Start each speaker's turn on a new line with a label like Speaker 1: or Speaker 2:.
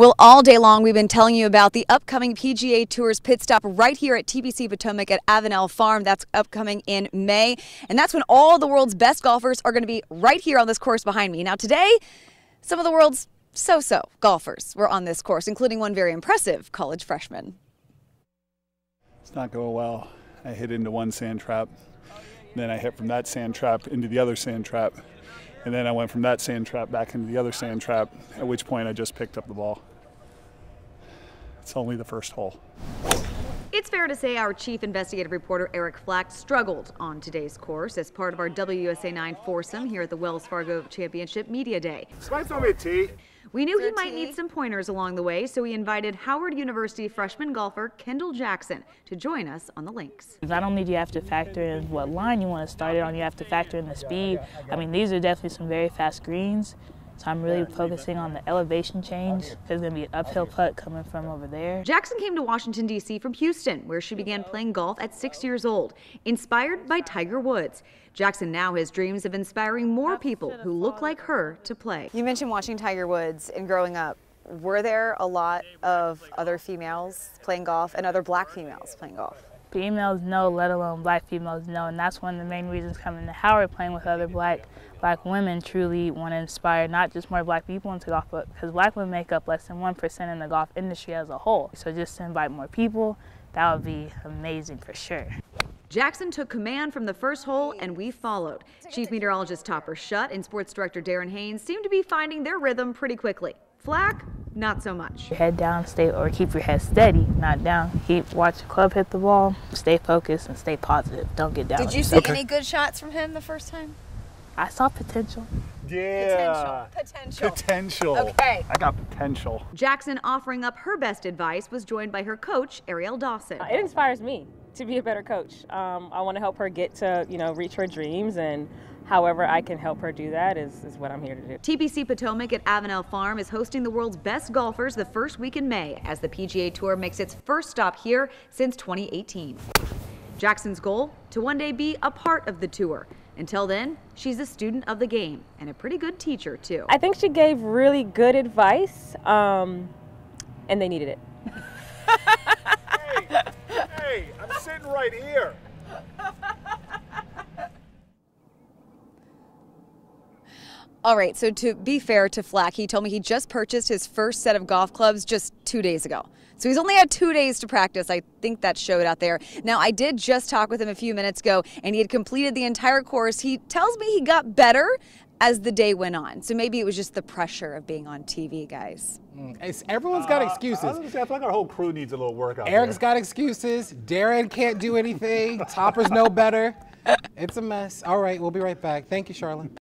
Speaker 1: Well, all day long, we've been telling you about the upcoming PGA Tour's pit stop right here at TPC Potomac at Avenel Farm. That's upcoming in May. And that's when all the world's best golfers are going to be right here on this course behind me. Now, today, some of the world's so so golfers were on this course, including one very impressive college freshman.
Speaker 2: It's not going well. I hit into one sand trap. Then I hit from that sand trap into the other sand trap. And then I went from that sand trap back into the other sand trap, at which point I just picked up the ball. It's only the first hole.
Speaker 1: It's fair to say our chief investigative reporter Eric Flack struggled on today's course as part of our WUSA 9 foursome here at the Wells Fargo Championship Media Day.
Speaker 3: Somebody throw me a tee.
Speaker 1: We knew he might need some pointers along the way, so we invited Howard University freshman golfer Kendall Jackson to join us on the links.
Speaker 4: Not only do you have to factor in what line you want to start it on, you have to factor in the speed. I mean, these are definitely some very fast greens. So I'm really focusing on the elevation change. There's going to be an uphill putt coming from over there.
Speaker 1: Jackson came to Washington, D.C. from Houston, where she began playing golf at six years old, inspired by Tiger Woods. Jackson now has dreams of inspiring more people who look like her to play.
Speaker 5: You mentioned watching Tiger Woods and growing up. Were there a lot of other females playing golf and other black females playing golf?
Speaker 4: Females know, let alone black females know, and that's one of the main reasons coming to Howard playing with other black black women truly want to inspire not just more black people into golf, but because black women make up less than 1% in the golf industry as a whole. So just to invite more people, that would be amazing for sure.
Speaker 1: Jackson took command from the first hole and we followed. Chief Meteorologist Topper Shutt and Sports Director Darren Haynes seemed to be finding their rhythm pretty quickly. Flack, not so much.
Speaker 4: Head down, stay, or keep your head steady, not down. Keep, watch the club hit the ball, stay focused and stay positive. Don't get down.
Speaker 5: Did you see okay. any good shots from him the first time?
Speaker 4: I saw potential.
Speaker 2: Yeah.
Speaker 5: Potential.
Speaker 2: Potential.
Speaker 5: Okay.
Speaker 2: I got potential.
Speaker 1: Jackson offering up her best advice was joined by her coach, Ariel Dawson.
Speaker 6: It inspires me to be a better coach. Um, I want to help her get to, you know, reach her dreams and however I can help her do that is, is what I'm here to do.
Speaker 1: TPC Potomac at Avenel Farm is hosting the world's best golfers the first week in May as the PGA Tour makes its first stop here since 2018. Jackson's goal? To one day be a part of the tour. Until then, she's a student of the game and a pretty good teacher, too.
Speaker 6: I think she gave really good advice, um, and they needed it.
Speaker 3: hey, hey, I'm sitting right here.
Speaker 1: All right, so to be fair to Flack, he told me he just purchased his first set of golf clubs just two days ago. So he's only had two days to practice. I think that showed out there. Now, I did just talk with him a few minutes ago, and he had completed the entire course. He tells me he got better as the day went on. So maybe it was just the pressure of being on TV, guys.
Speaker 7: Mm, everyone's got excuses. Uh, I,
Speaker 3: I, say, I feel like our whole crew needs a little workout.
Speaker 7: Eric's there. got excuses. Darren can't do anything. Toppers no better. It's a mess. All right, we'll be right back. Thank you, Charlotte.